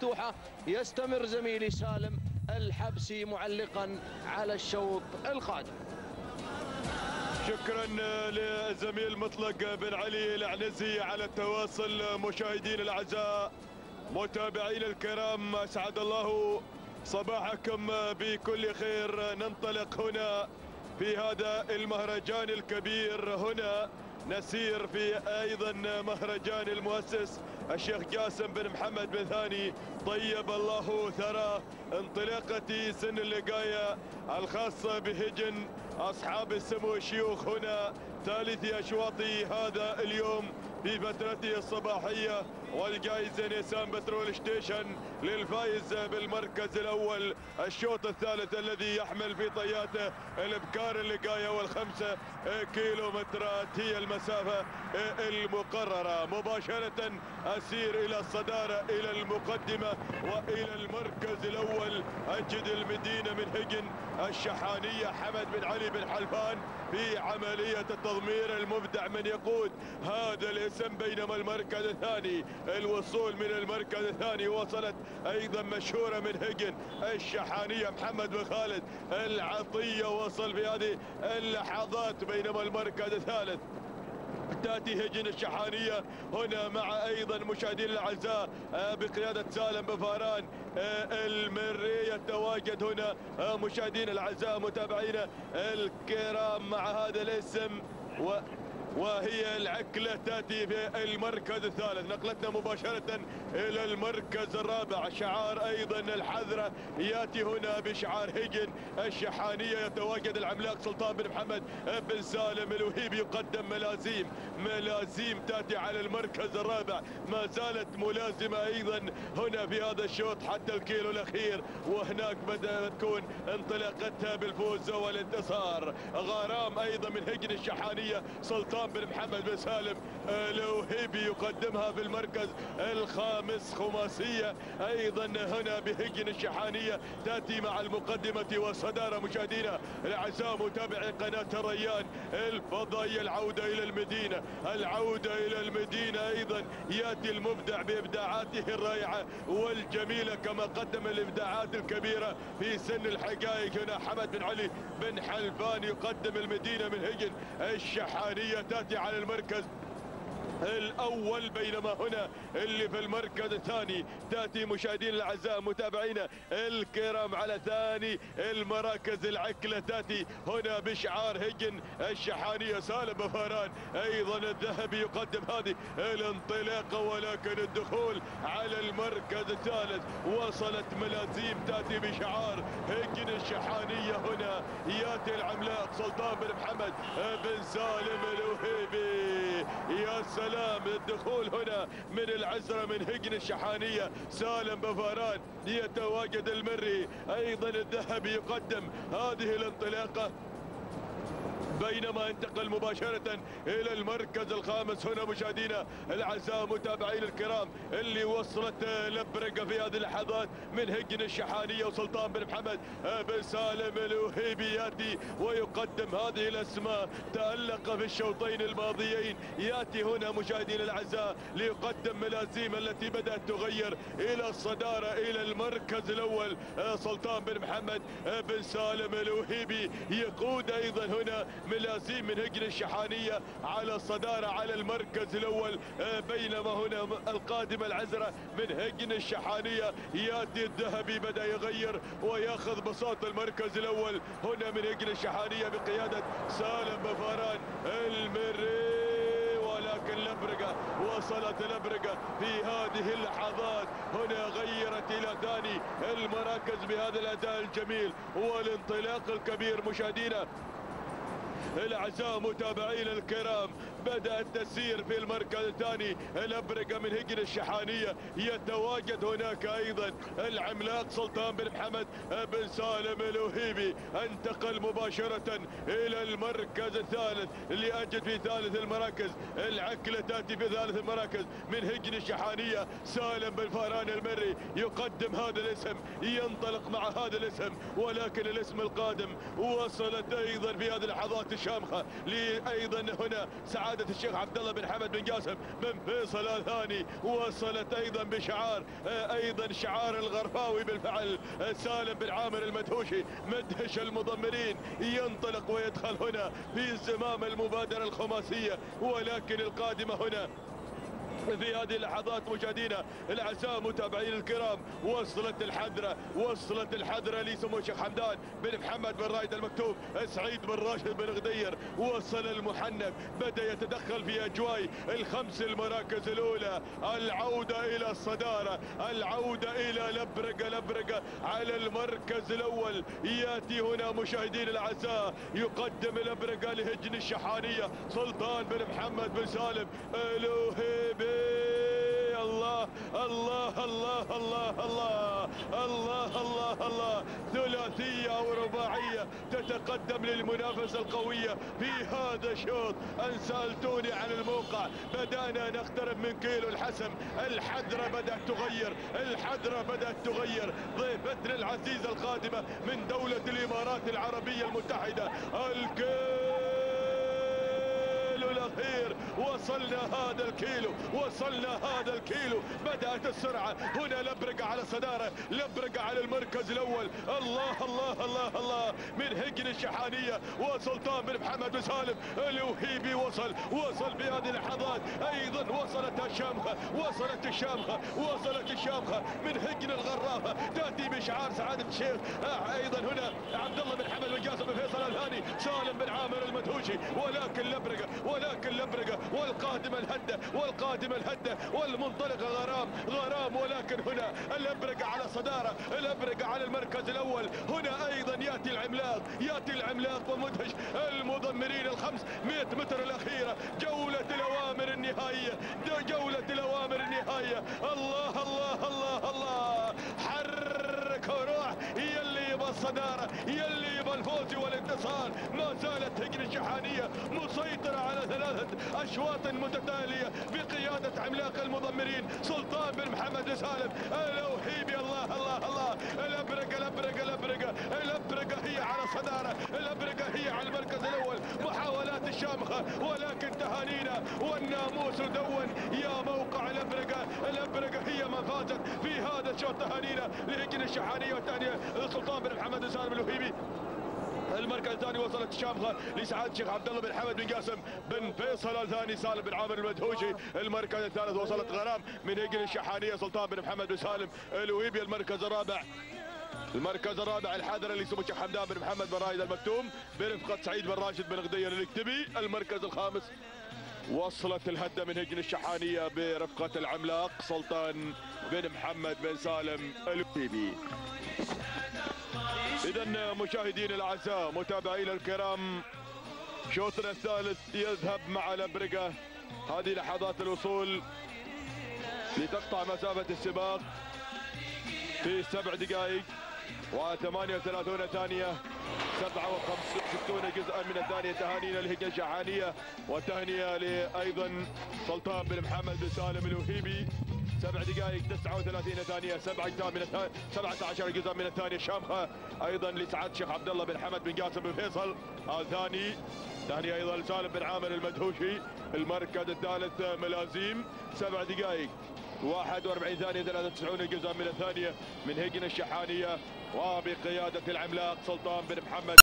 مفتوحة. يستمر زميلي سالم الحبسي معلقا على الشوط القادم. شكرا للزميل مطلق بن علي العنزي على التواصل مشاهدين الأعزاء متابعين الكرام أسعد الله صباحكم. بكل خير ننطلق هنا في هذا المهرجان الكبير هنا نسير في أيضا مهرجان المؤسس الشيخ جاسم بن محمد بن ثاني. طيب الله ثراه انطلاقة سن اللقاية الخاصة بهجن أصحاب السمو الشيوخ هنا. ثالث أشواط هذا اليوم في فترته الصباحية. والجائزة نيسان بترول ستيشن للفائز بالمركز الأول. الشوط الثالث الذي يحمل في طياته الإبكار اللقاية والخمسة كيلومترات هي المسافة المقررة. مباشرة أسير إلى الصدارة إلى المقدمة وإلى المركز الأول. أجد المدينة من هجن الشحانية. حمد بن علي بن حلفان في عملية التضمير المبدع من يقود هذا الاسم بينما المركز الثاني الوصول من المركز الثاني وصلت أيضا مشهورة من هجن الشحانية محمد بن خالد. العطية وصل في هذه اللحظات بينما المركز الثالث. تأتي هجن الشحانية هنا مع أيضا مشاهدين الأعزاء بقيادة سالم بفاران المري يتواجد هنا مشاهدين الأعزاء متابعينا الكرام مع هذا الاسم. و وهي العكلة تأتي في المركز الثالث. نقلتنا مباشرة إلى المركز الرابع. شعار أيضا الحذرة. يأتي هنا بشعار هجن. الشحانية يتواجد العملاق سلطان بن محمد بن سالم الوهيب يقدم ملازيم. ملازيم تأتي على المركز الرابع. ما زالت ملازمة أيضا هنا في هذا الشوط حتى الكيلو الأخير. وهناك بدأت تكون انطلاقتها بالفوز والانتصار. غرام أيضا من هجن الشحانية. سلطان بن محمد بن سالم الوهيبي يقدمها في المركز الخامس خماسية. أيضا هنا بهجن الشحانية تأتي مع المقدمة والصدارة مشاهدينا الأعزاء متابعي قناة الريان الفضائية العودة إلى المدينة العودة إلى المدينة. أيضا يأتي المبدع بإبداعاته الرائعة والجميلة كما قدم الإبداعات الكبيرة في سن الحقائق. هنا حمد بن علي بن حلفان يقدم المدينة من هجن الشحانية. تأتي على المركز. الأول بينما هنا اللي في المركز الثاني. تأتي مشاهدين الأعزاء متابعينا الكرام على ثاني المراكز. العكلة تأتي هنا بشعار هجن الشحانيه سالم بفاران. أيضا الذهبي يقدم هذه الانطلاقة ولكن الدخول على المركز الثالث. وصلت ملازيم تأتي بشعار هجن الشحانيه هنا. ياتي العملاق سلطان بن محمد بن سالم الوهيبي. يا سلام الدخول هنا من العزرة من هجن الشحانية. سالم بفاران يتواجد المري. أيضا الذهبي يقدم هذه الانطلاقة. بينما انتقل مباشرة إلى المركز الخامس. هنا مشاهدينا الأعزاء متابعين الكرام اللي وصلت لبرقة في هذه اللحظات من هجن الشحانية وسلطان بن محمد بن سالم الوهيبي ياتي ويقدم هذه الأسماء. تألق في الشوطين الماضيين. يأتي هنا مشاهدينا الأعزاء ليقدم ملازيم التي بدأت تغير إلى الصدارة إلى المركز الأول. سلطان بن محمد بن سالم الوهيبي يقود أيضا هنا ملازيم من هجن الشحانية على الصدارة على المركز الأول بينما هنا القادمة العزرة من هجن الشحانية ياتي الذهبي بدأ يغير ويأخذ بساط المركز الأول. هنا من هجن الشحانية بقيادة سالم بفاران المري ولكن لبرقة وصلت لبرقة في هذه اللحظات. هنا غيرت إلى ثاني المراكز بهذا الأداء الجميل والانطلاق الكبير مشاهدينا الأعزاء متابعينا الكرام بدأ التسيير في المركز الثاني. الابرقه من هجن الشحانية يتواجد هناك أيضا. العملاق سلطان بن محمد بن سالم الوهيبي انتقل مباشرة إلى المركز الثالث اجد في ثالث المراكز. العكله تأتي في ثالث المراكز من هجن الشحانية. سالم بن فاران المري يقدم هذا الاسم ينطلق مع هذا الاسم ولكن الاسم القادم وصلت أيضا في هذه اللحظات الشامخه أيضا هنا سعادة الشيخ عبد الله بن حمد بن قاسم بن فيصل الثاني وصلت أيضا بشعار أيضا شعار الغرفاوي بالفعل سالم بن عامر المدهوشي مدهش المضمرين ينطلق ويدخل هنا في زمام المبادرة الخماسية ولكن القادمة هنا في هذه اللحظات مشاهدينا الاعزاء متابعين الكرام. وصلت الحذره وصلت الحذره لسمو الشيخ حمدان بن محمد بن رايد المكتوب. سعيد بن راشد بن غدير. وصل المحنك بدأ يتدخل في أجواء الخمس المراكز الأولى. العودة إلى الصدارة. العودة إلى لبرقة لبرقة على المركز الأول. يأتي هنا مشاهدين الأعزاء. يقدم لبرقة لهجن الشحانية. سلطان بن محمد بن سالم. الوهيبي الله الله الله الله الله الله الله الله. ثلاثية أو رباعية تتقدم للمنافسة القوية في هذا الشوط. أن سألتوني عن الموقع بدأنا نقترب من كيلو الحسم. الحذرة بدأت تغير الحذرة بدأت تغير. ضيفتنا العزيزة القادمة من دولة الإمارات العربية المتحدة الكيلو. الأخير. وصلنا هذا الكيلو وصلنا هذا الكيلو. بدأت السرعة. هنا لبرقه على صداره لبرقه على المركز الأول. الله الله الله الله. من هجن الشحانية. وسلطان بن محمد بن سالم. الوهيبي وصل وصل في هذه اللحظات. أيضا وصلت الشامخة وصلت الشامخة وصلت الشامخة. من هجن الغرافة. تأتي بشعار سعادة الشيخ. آه أيضا هنا عبد الله بن حمد بن جاسم بن فيصل الهاني. سالم بن عامر المدهوشي. ولكن لبرقه ولكن لبرقه والقادم الهده والقادم الهده والمنطلق غرام غرام. ولكن هنا الأبرقة على صدارة الأبرقة على المركز الأول. هنا أيضا يأتي العملاق يأتي العملاق ومدهش المضمرين الخمس 100 متر الأخيرة. جولة الأوامر النهائية جولة الأوامر النهائية. الله الله الله الله. حرك وروح هي اللي يبغى الفوز والانتصار ما زالت هجن الشحانيه مسيطرة على ثلاثة أشواط متتالية بقيادة عملاق المضمرين. سلطان بن محمد سالم الوهيبي الله الله الله. الأبرقة الأبرقة الأبرقة. الأبرقة هي على صداره الأبرقة هي على المركز الأول. محاولات الشامخة ولكن تهانينا. والناموس دون يا موقع الأبرقة. الأبرقة هي من فازت في هذا الشوط. تهانينا لهجن الشحانية والثانيه سلطان بن محمد سالم الوهيبي المركز الثاني وصلت الشامخه لسعاده الشيخ عبد الله بن حمد بن قاسم بن فيصل الثاني سالم بن عامر المدهوشي. المركز الثالث وصلت غرام من هيجن الشحانية سلطان بن محمد بن سالم الوهيبي المركز الرابع المركز الرابع الحاضر اللي اسمه حمدان بن محمد بن رايد المكتوم برفقة سعيد بن راشد بن غدير الاكتبي المركز الخامس وصلت الهدة من هجن الشحانية برفقة العملاق سلطان بن محمد بن سالم الوهيبي اذا مشاهدينا الأعزاء متابعينا الكرام شوطنا الثالث يذهب مع الأبرقة. هذه لحظات الوصول لتقطع مسافة السباق في سبع دقائق و38 ثانية 67 جزءا من الثانية. تهانينا لهجن الشحانيه وتهنئه لايضا سلطان بن محمد بن سالم الوهيبي. سبع دقائق 39 ثانية سبع أجزاء من الثانية 17 جزء من الثانية الشامخه أيضا لسعاده الشيخ عبد الله بن حمد بن قاسم بن فيصل الثاني ثاني أيضا لسالم بن عامر المدهوشي المركز الثالث ملازيم سبع دقائق 41 ثانية 93 جزء من الثانية من هيجن الشحانية وبقيادة العملاق سلطان بن محمد.